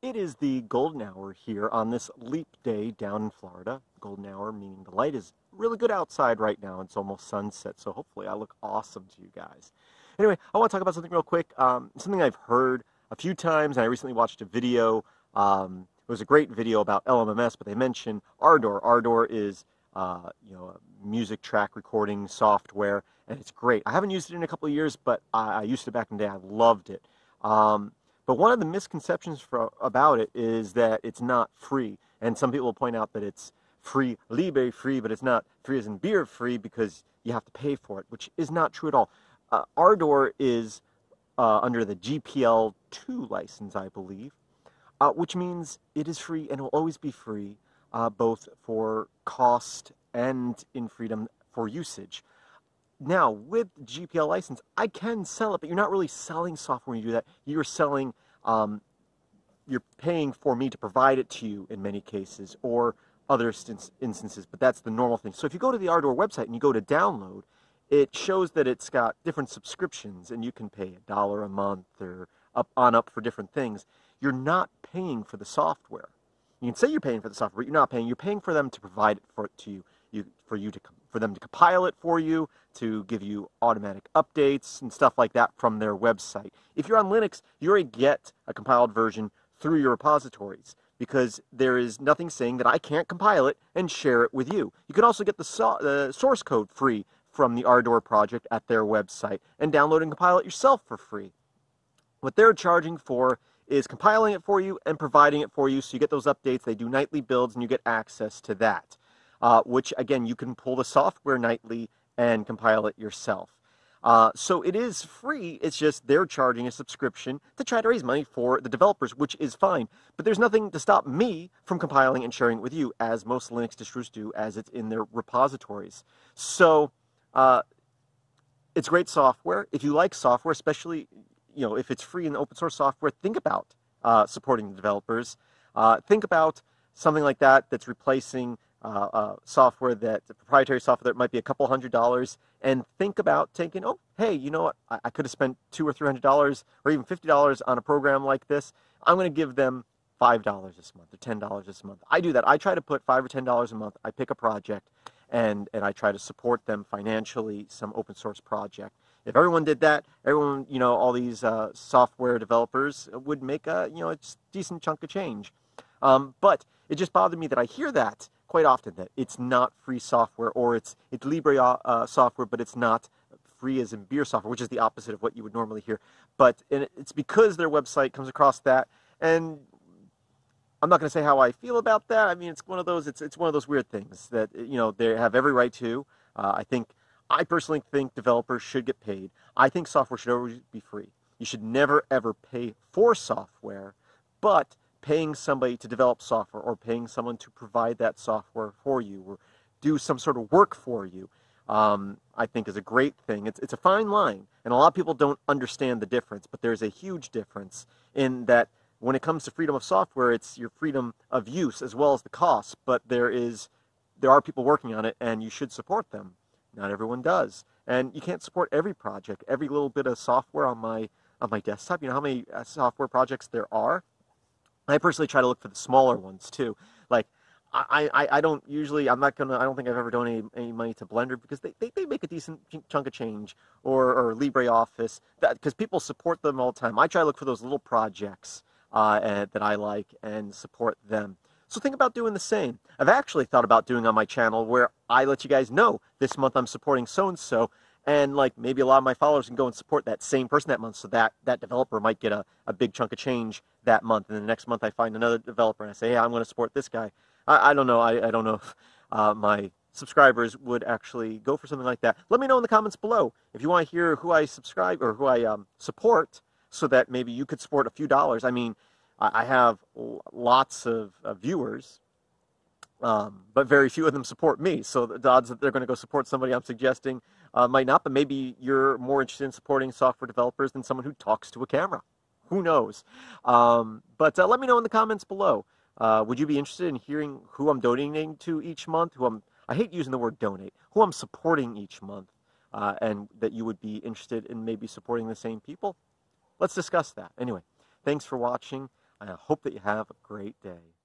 It is the golden hour here on this leap day down in Florida. Golden hour meaning the light is really good outside right now. It's almost sunset, so hopefully I look awesome to you guys. Anyway, I want to talk about something real quick. Um, something I've heard a few times, and I recently watched a video. Um, it was a great video about LMMS, but they mentioned Ardour. Ardour is uh, you know music track recording software, and it's great. I haven't used it in a couple of years, but I, I used it back in the day. I loved it. Um, but one of the misconceptions for, about it is that it's not free. And some people will point out that it's free, Libre free, but it's not free as in beer free because you have to pay for it, which is not true at all. Uh, Ardour is uh, under the GPL 2 license, I believe, uh, which means it is free and will always be free, uh, both for cost and in freedom for usage. Now, with GPL license, I can sell it, but you're not really selling software when you do that. You're selling, um, you're paying for me to provide it to you in many cases, or other instances, but that's the normal thing. So if you go to the Ardour website and you go to download, it shows that it's got different subscriptions, and you can pay a dollar a month or up on up for different things. You're not paying for the software. You can say you're paying for the software, but you're not paying. You're paying for them to provide it for it to you, you for you to for them to compile it for you, to give you automatic updates and stuff like that from their website. If you're on Linux, you already get a compiled version through your repositories because there is nothing saying that I can't compile it and share it with you. You can also get the, so the source code free from the Ardour project at their website and download and compile it yourself for free. What they're charging for is compiling it for you and providing it for you so you get those updates. They do nightly builds and you get access to that uh, which again, you can pull the software nightly and compile it yourself. Uh, so it is free, it's just they're charging a subscription to try to raise money for the developers, which is fine. But there's nothing to stop me from compiling and sharing it with you, as most Linux distros do, as it's in their repositories. So uh, it's great software. If you like software, especially you know if it's free and open source software, think about uh, supporting the developers. Uh, think about something like that that's replacing uh, uh, software that proprietary software that might be a couple hundred dollars and think about taking oh hey you know what? I, I could have spent two or three hundred dollars or even fifty dollars on a program like this. I'm going to give them five dollars this month or ten dollars this month. I do that. I try to put five or ten dollars a month. I pick a project and and i try to support them financially some open source project. If everyone did that everyone you know all these uh, software developers would make a you know a decent chunk of change. Um, but it just bothered me that i hear that quite often that it's not free software or it's it's Libre uh, software, but it's not free as in beer software, which is the opposite of what you would normally hear. But it's because their website comes across that, and I'm not going to say how I feel about that. I mean, it's one of those it's it's one of those weird things that you know they have every right to. Uh, I think I personally think developers should get paid. I think software should always be free. You should never ever pay for software, but paying somebody to develop software or paying someone to provide that software for you or do some sort of work for you, um, I think is a great thing. It's, it's a fine line, and a lot of people don't understand the difference, but there's a huge difference in that when it comes to freedom of software, it's your freedom of use as well as the cost, but there is there are people working on it, and you should support them. Not everyone does, and you can't support every project, every little bit of software on my on my desktop. You know how many uh, software projects there are? I personally try to look for the smaller ones too. Like I, I, I don't usually I'm not gonna I don't think I've ever donated any money to Blender because they, they, they make a decent chunk of change or, or LibreOffice because people support them all the time. I try to look for those little projects uh, and, that I like and support them. So think about doing the same. I've actually thought about doing on my channel where I let you guys know this month I'm supporting so and so and like maybe a lot of my followers can go and support that same person that month so that that developer might get a, a big chunk of change that month and then the next month i find another developer and i say hey i'm going to support this guy. I, I don't know I, I don't know if uh, my subscribers would actually go for something like that. Let me know in the comments below if you want to hear who i subscribe or who i um, support so that maybe you could support a few dollars. I mean i, have lots of, of viewers um, but very few of them support me. So the odds that they're going to go support somebody I'm suggesting uh, might not. But maybe you're more interested in supporting software developers than someone who talks to a camera. Who knows? Um, but uh, let me know in the comments below. Uh, would you be interested in hearing who I'm donating to each month? Who I'm I hate using the word donate. Who I'm supporting each month. uh, and that you would be interested in maybe supporting the same people, let's discuss that. Anyway, thanks for watching. I hope that you have a great day.